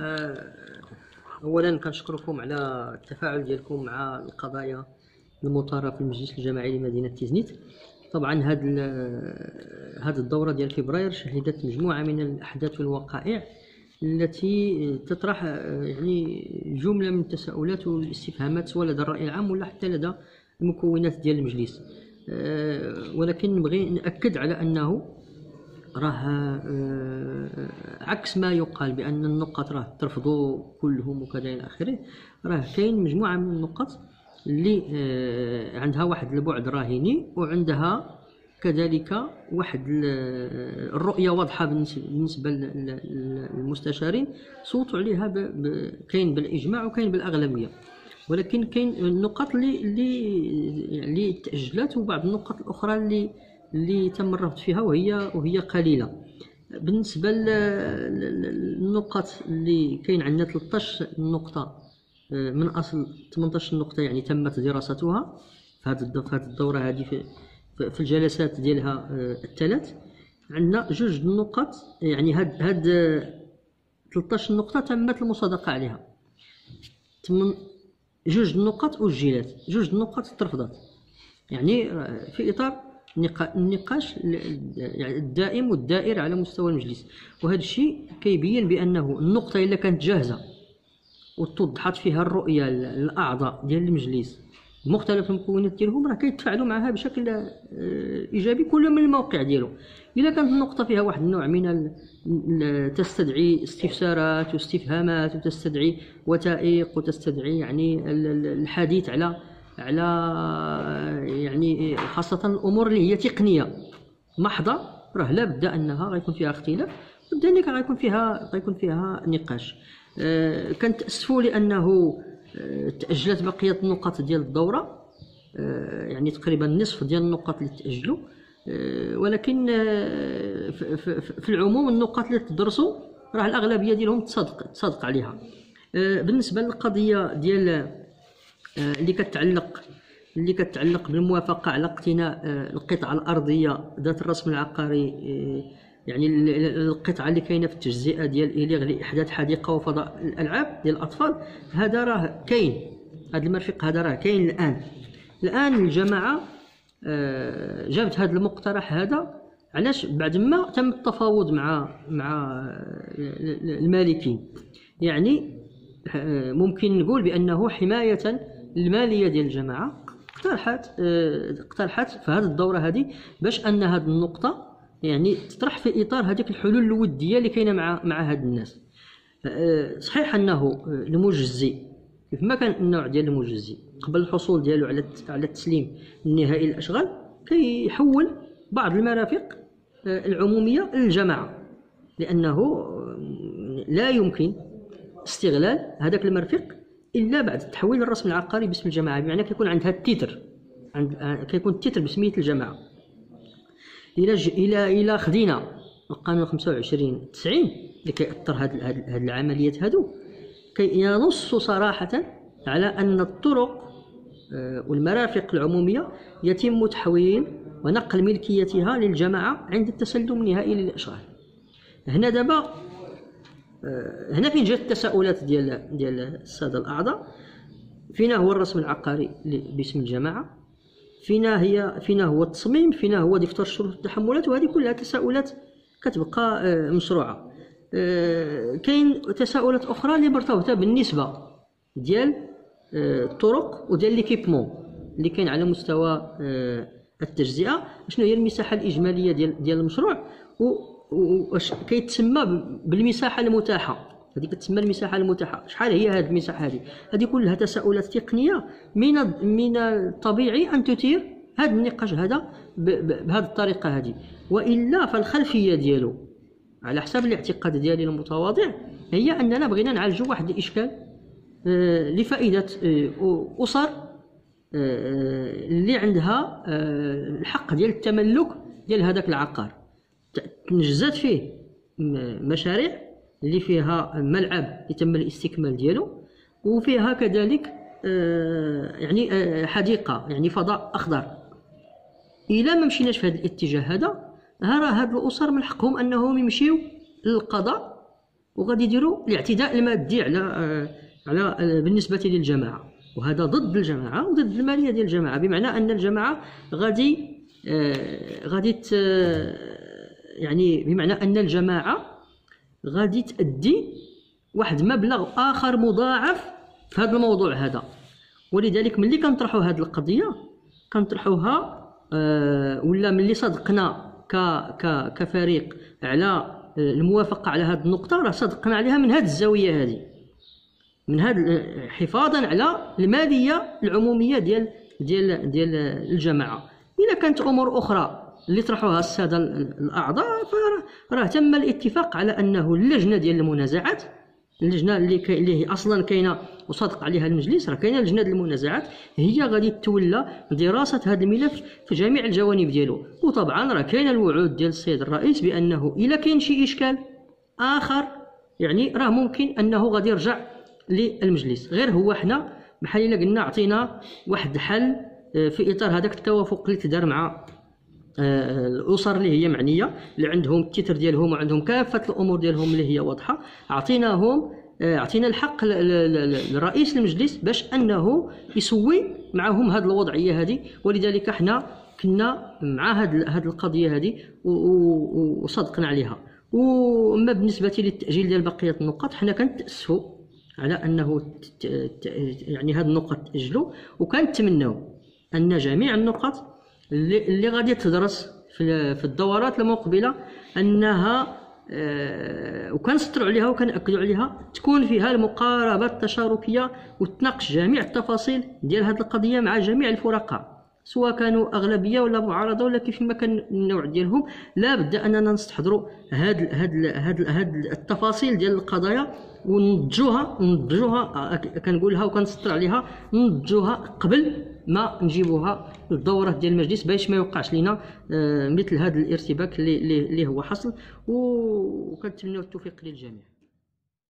آه، اولا كنشكركم على التفاعل ديالكم مع القضايا المثاره في المجلس الجماعي لمدينة تيزنيت. طبعا هذه هذه الدورة ديال فبراير شهدت مجموعة من الأحداث والوقائع التي تطرح آه، يعني جملة من التساؤلات والاستفهامات سواء لدى الرأي العام ولا حتى لدى المكونات ديال المجلس. آه، ولكن نبغي نأكد على أنه راه آه، عكس ما يقال بأن النقط راه ترفضوا كلهم وكذا إلى آخره. راه كاين مجموعة من النقط اللي آه، عندها واحد البعد راهني وعندها كذلك واحد الرؤية واضحة بالنسبة للمستشارين. صوتوا عليها كاين بالإجماع وكاين بالأغلبية. ولكن كاين النقط اللي اللي اللي تأجلت وبعض النقط الأخرى اللي اللي تم الرفض فيها وهي وهي قليلة. بالنسبة للنقط اللي كاين عندنا 13 نقطة آه، من أصل 18 نقطة يعني تمت دراستها في هذه الدورة هذه في في الجلسات ديالها آه، الثلاث. عندنا جوج النقط يعني هاد هاد 13 نقطة تمت المصادقة عليها. جوج النقط أجلت جوج النقط ترفضت. يعني آه، في إطار النقاش يعني الدائم والدائر على مستوى المجلس. وهذا الشيء كيبين بأنه النقطة إلا كانت جاهزة وتوضحت فيها الرؤية الأعضاء ديال المجلس. مختلف المكونات ديالهم راه كيتفاعلوا معها بشكل آه، إيجابي كل من الموقع ديالو. إلا كانت النقطة فيها واحد النوع من تستدعي استفسارات واستفهامات وتستدعي وثائق وتستدعي يعني الحديث على على يعني خاصة الأمور اللي هي تقنية. محضة راه لابد أنها غيكون فيها اختلاف أنك غيكون فيها غيكون فيها نقاش. أه كنتأسفوا لأنه أه تأجلت بقية النقط ديال الدورة أه يعني تقريبا نصف ديال النقط اللي تأجلوا. أه ولكن أه في العموم النقط اللي تدرسوا راه الأغلبية ديالهم تصدق تصدق عليها. أه بالنسبة للقضية ديال آه، اللي كتعلق اللي كتعلق بالموافقة على اقتناء آه، القطعة الأرضية ذات الرسم العقاري آه، يعني القطعة اللي كاينة في التجزئة ديال إليغ لاحداث حديقة وفضاء الألعاب ديال الأطفال. هذا راه كاين. هذا المرفق هذا راه كاين الآن. الآن الجماعة جابت هذا المقترح هذا علاش بعد ما تم التفاوض مع مع المالكين. يعني ممكن نقول بأنه حماية المالية ديال الجماعة اقترحت آه، اقترحت في هذه الدورة هذه باش أن هذه النقطة يعني تطرح في إطار هذيك الحلول الودية اللي كاينة مع مع هاد الناس. آه، صحيح أنه المجزي كيف ما كان النوع ديال المجزي قبل الحصول ديالو على على التسليم النهائي للأشغال كيحول بعض المرافق آه، العمومية للجماعة. لأنه لا يمكن استغلال هذاك المرفق إلا بعد التحويل الرسم العقاري باسم الجماعة بمعنى كيكون عندها ال titre عند آه، كيكون ال titre بسمية الجماعة. إلى ج... إلى إلى خدينا القانون 25 90 اللي كيأثر هاد هاد العمليات هادو. كينص صراحة على أن الطرق آه، والمرافق العمومية يتم تحويل ونقل ملكيتها للجماعة عند التسلم النهائي للإشغال. هنا دابا هنا فين جات التساؤلات ديال ديال الساده الأعضاء؟ فينا هو الرسم العقاري باسم الجماعة فينا هي فينا هو التصميم فينا هو دفتر الشروط والتحملات وهذه كلها تساؤلات كتبقى آه، مشروعة. آه، كاين تساؤلات أخرى اللي مرتبطة بالنسبة ديال الطرق وديال ليكيبمون اللي كاين على مستوى التجزئة. شنو هي المساحة الإجمالية ديال ديال المشروع؟ واش كيتسمى بالمساحة المتاحة. هذه كتسمى المساحة المتاحة. شحال هي هذه المساحة هذه؟ هذه كلها تساؤلات تقنيه من من الطبيعي أن تثير هذا النقاش هذا بهذه الطريقة هذه. وإلا فالخلفية ديالو على حسب الاعتقاد ديالي المتواضع هي أننا بغينا نعالجوا واحد الإشكال آه، لفائدة آه، أسر آه، اللي عندها الحق ديال التملك ديال هذاك العقار. تنجزات فيه مشاريع اللي فيها ملعب يتم الاستكمال ديالو وفيها كذلك آه، يعني آه، حديقة يعني فضاء أخضر. إلى ما مشيناش في هذا الاتجاه هذا راه هاد الأسر من حقهم انهم يمشيو للقضاء وغادي يديروا الاعتداء المادي على آه، على بالنسبة للجماعة. وهذا ضد الجماعة وضد المالية ديال الجماعة بمعنى أن الجماعة غادي غادي يعني بمعنى أن الجماعة غادي تأدي واحد مبلغ آخر مضاعف في هذا الموضوع هذا. ولذلك ملي كنطرحوا هذه القضية كنطرحوها آه ولا ملي صدقنا ك ك كفريق على آه، الموافقة على هذه النقطة راه صدقنا عليها من هذه الزاوية هذه. من هذا حفاظا على الماليه العمومية ديال ديال ديال الجماعة. اذا كانت أمور أخرى اللي طرحوها السادة الأعضاء فراه تم الاتفاق على أنه اللجنة ديال المنازعات اللجنة اللي كي اللي هي أصلا كاينة وصادق عليها المجلس راه كاينة لجنة المنازعات هي غادي تولى دراسة هذا الملف في جميع الجوانب ديالو. وطبعا راه كاينة الوعود ديال السيد الرئيس بأنه إلا كاين شي إشكال آخر يعني راه ممكن أنه غادي يرجع للمجلس. غير هو حنا بحال إلا قلنا عطينا واحد الحل آه، في إطار هذاك التوافق اللي تدار مع الأسر اللي هي معنية اللي عندهم التتر ديالهم وعندهم كافة الأمور ديالهم اللي هي واضحة. أعطيناهم آه، أعطينا الحق لرئيس المجلس باش أنه يسوي معهم هذه الوضعية هذه ولذلك إحنا كنا مع هذه القضية هذه وصدقنا عليها. وأما بالنسبة للتأجيل ديال بقية النقط حنا كنتأسفوا على أنه يعني هذه النقط تأجلوا. وكنتمناو أن جميع النقط اللي, اللي غادي تدرس في, في الدورات المقبلة أنها آه وكنسطروا عليها وكنأكدوا عليها تكون فيها المقاربة التشاركية وتناقش جميع التفاصيل ديال هذه القضية مع جميع الفرقاء. سواء كانوا أغلبية ولا معارضة ولا كيف ما كان النوع ديالهم لا بد أننا نستحضروا هاد هاد هاد هاد التفاصيل ديال القضايا ونضجوها نضجوها كنقولها وكنسطر عليها نضجوها قبل ما نجيبوها للدورة ديال المجلس باش ما يوقعش لنا آه، مثل هذا الارتباك اللي اللي هو حصل وكنتمنوا التوفيق للجميع.